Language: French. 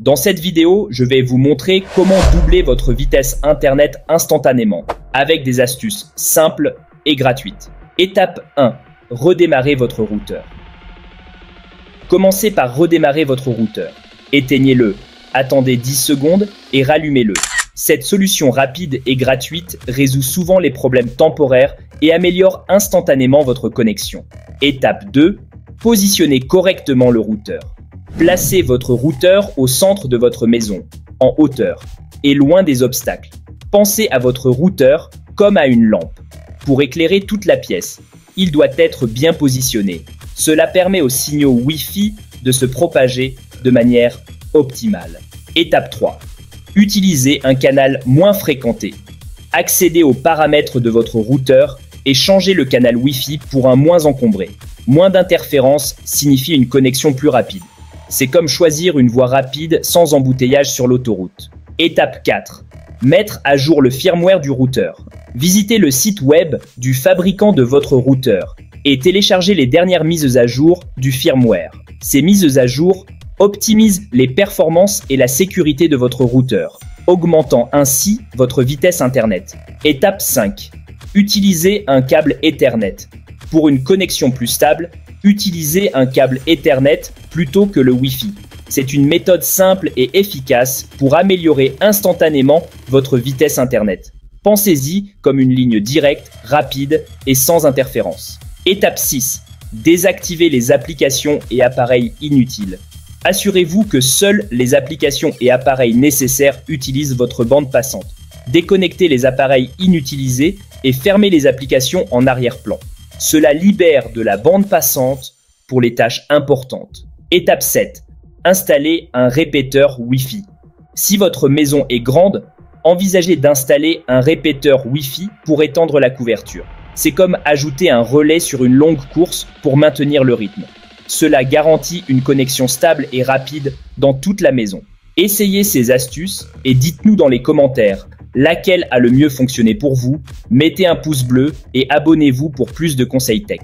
Dans cette vidéo, je vais vous montrer comment doubler votre vitesse Internet instantanément avec des astuces simples et gratuites. Étape 1. Redémarrer votre routeur. Commencez par redémarrer votre routeur. Éteignez-le, attendez 10 secondes et rallumez-le. Cette solution rapide et gratuite résout souvent les problèmes temporaires et améliore instantanément votre connexion. Étape 2. Positionnez correctement le routeur. Placez votre routeur au centre de votre maison, en hauteur, et loin des obstacles. Pensez à votre routeur comme à une lampe. Pour éclairer toute la pièce, il doit être bien positionné. Cela permet aux signaux Wi-Fi de se propager de manière optimale. Étape 3. Utilisez un canal moins fréquenté. Accédez aux paramètres de votre routeur et changez le canal Wi-Fi pour un moins encombré. Moins d'interférences signifie une connexion plus rapide. C'est comme choisir une voie rapide sans embouteillage sur l'autoroute. Étape 4. Mettre à jour le firmware du routeur. Visitez le site web du fabricant de votre routeur et téléchargez les dernières mises à jour du firmware. Ces mises à jour optimisent les performances et la sécurité de votre routeur, augmentant ainsi votre vitesse Internet. Étape 5. Utilisez un câble Ethernet. Pour une connexion plus stable, utilisez un câble Ethernet plutôt que le Wi-Fi. C'est une méthode simple et efficace pour améliorer instantanément votre vitesse Internet. Pensez-y comme une ligne directe, rapide et sans interférence. Étape 6. Désactivez les applications et appareils inutiles. Assurez-vous que seules les applications et appareils nécessaires utilisent votre bande passante. Déconnectez les appareils inutilisés et fermez les applications en arrière-plan. Cela libère de la bande passante pour les tâches importantes. Étape 7. Installez un répéteur Wi-Fi. Si votre maison est grande, envisagez d'installer un répéteur Wi-Fi pour étendre la couverture. C'est comme ajouter un relais sur une longue course pour maintenir le rythme. Cela garantit une connexion stable et rapide dans toute la maison. Essayez ces astuces et dites-nous dans les commentaires laquelle a le mieux fonctionné pour vous, mettez un pouce bleu et abonnez-vous pour plus de conseils tech.